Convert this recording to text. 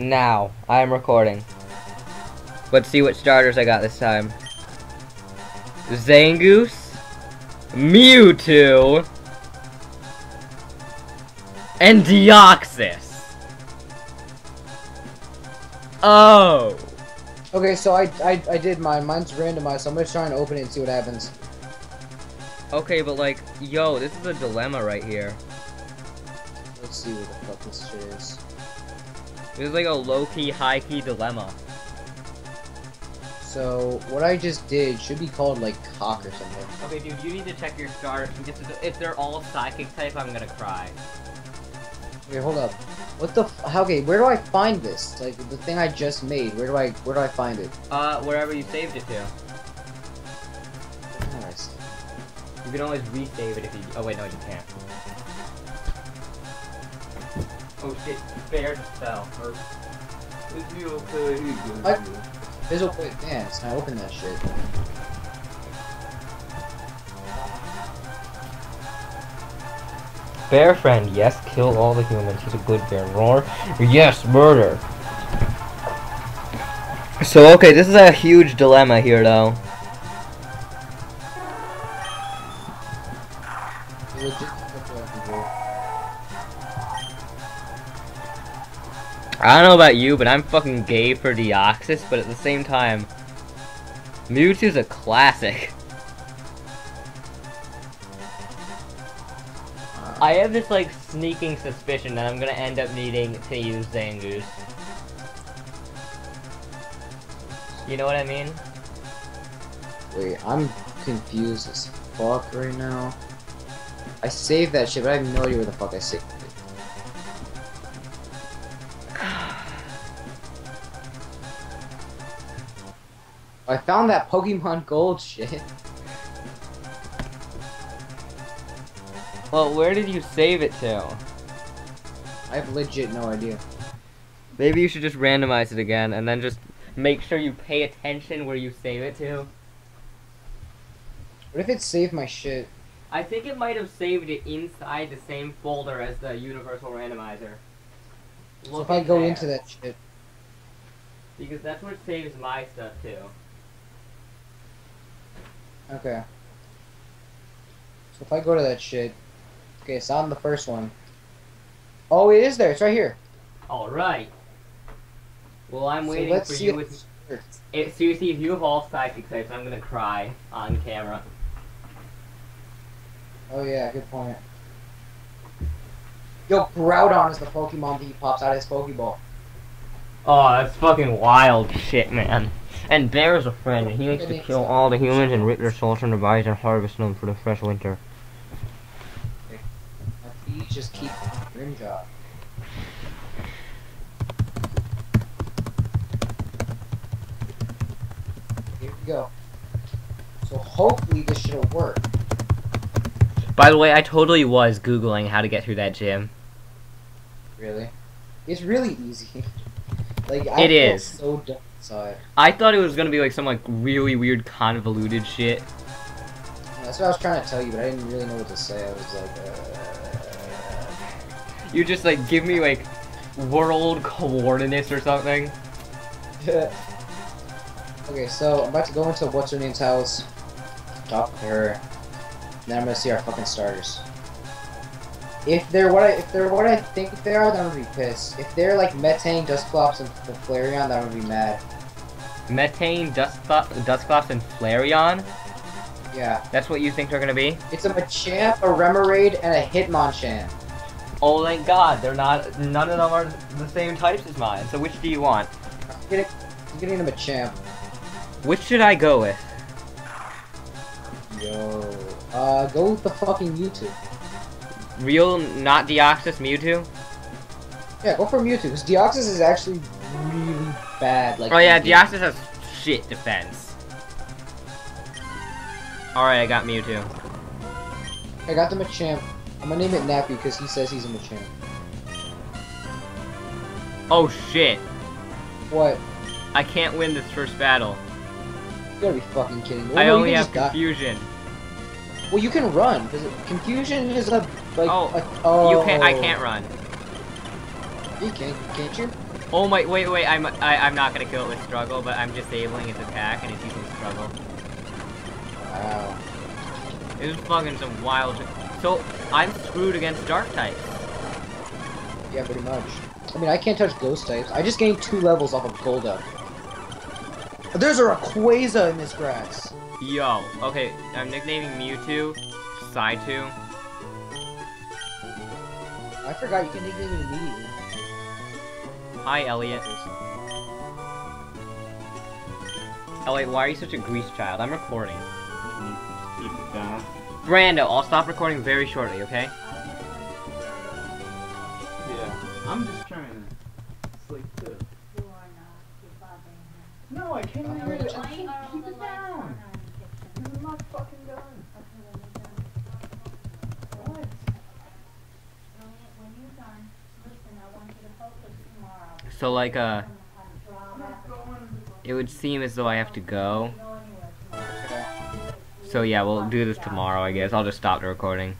Now, I am recording. Let's see what starters I got this time. Zangoose, Mewtwo, and Deoxys. Oh. Okay, so I, I I did mine. Mine's randomized, so I'm gonna try and open it and see what happens. Okay, but like, yo, this is a dilemma right here. Let's see what the fuck this shit is. This is like a low-key, high-key dilemma. So what I just did should be called like cock or something. Okay, dude, you need to check your starters. If they're all psychic type, I'm gonna cry. Okay, hold up. What the? F okay, where do I find this? Like the thing I just made. Where do I? Where do I find it? Uh, wherever you saved it to. Nice. You can always resave it if you. Oh wait, no, you can't. Oh shit, bear just fell. Or... Is he okay? What? Visual quick dance. I open that shit. Bear friend, yes, kill all the humans. He's a good bear. Roar, yes, murder. So okay, this is a huge dilemma here, though. I don't know about you, but I'm fucking gay for Deoxys, but at the same time, Mewtwo's a classic. Uh, I have this like sneaking suspicion that I'm gonna end up needing to use Zangoose. You know what I mean? Wait, I'm confused as fuck right now. I saved that shit, but I have no idea where the fuck I saved it. I found that Pokemon Gold shit. Well, where did you save it to? I have legit no idea. Maybe you should just randomize it again and then just make sure you pay attention where you save it to. What if it saved my shit? I think it might have saved it inside the same folder as the universal randomizer. So if I go there, into that shit. Because that's where it saves my stuff too. Okay. So if I go to that shit. Okay, it's on the first one. Oh, it is there. It's right here. Alright. Well, I'm So waiting let's for you with... It, seriously, if you have all psychic types, I'm gonna cry on camera. Oh yeah, good point. Yo, Groudon is the Pokemon that he pops out of his Pokeball. Oh, that's fucking wild shit, man. And Bear is a friend, and he likes to kill all the humans and rip their souls from their bodies and harvest them for the fresh winter. My feet just keep rim job. Here we go. So hopefully this should work. By the way, I totally was googling how to get through that gym. Really? It's really easy. like I It is. so dumb inside. I thought it was gonna be like some like really weird convoluted shit. Yeah, that's what I was trying to tell you, but I didn't really know what to say. I was like, uh... You just like give me like world coordinates or something. okay, so I'm about to go into what's her name's house, talk to her, and then I'm gonna see our fucking starters. If they're what I if they're what I think they are, then I'm gonna be pissed. If they're like Metang, Dustclops, and Flareon, then I'm gonna be mad. Methane, Dustclops, Dustclops, and Flareon. Yeah, That's what you think they're gonna be? it's a Machamp, a Remoraid, and a Hitmonchan. Oh thank God, they're not. None of them are the same types as mine. So which do you want? I'm getting, I'm getting a Machamp. Which should I go with? Yo, uh, go with the fucking Mewtwo. Real, not Deoxys, Mewtwo. Yeah, go for Mewtwo, because Deoxys is actually really bad. Like, Oh yeah. Deoxys has shit defense. Alright, I got Mewtwo. I got the Machamp. I'm gonna name it Nappy because he says he's a Machamp. Oh shit. What? I can't win this first battle. You gotta be fucking kidding me. Well, I no, only have confusion. Well, you can run. Cause confusion is a like. Oh, a, oh. You can't. I can't run. You can, can't you? Oh my, wait, wait, I'm, I, I'm not gonna kill it with struggle, but I'm disabling its attack and it's using struggle. Wow. It was fucking some wild. So, I'm screwed against dark types. Yeah, pretty much. I mean, I can't touch ghost types. I just gained two levels off of Golduck. There's a Rayquaza in this grass. Yo, okay, I'm nicknaming Mewtwo, Psy2. I forgot you can nickname it immediately. Hi, Elliot. Elliot, why are you such a grease child? I'm recording. Keep it down. Brando, I'll stop recording very shortly, okay? Yeah. I'm just trying to sleep too. You are not. You're bothering her. No, I can't I'm hear it. I Why are all keep it down. on in the? I'm not fucking done. Okay, when you're done. What? When you- When you're done, listen, I want you to focus tomorrow So, like, uh, it would seem as though I have to go. So, yeah, we'll do this tomorrow, I guess. I'll just stop the recording.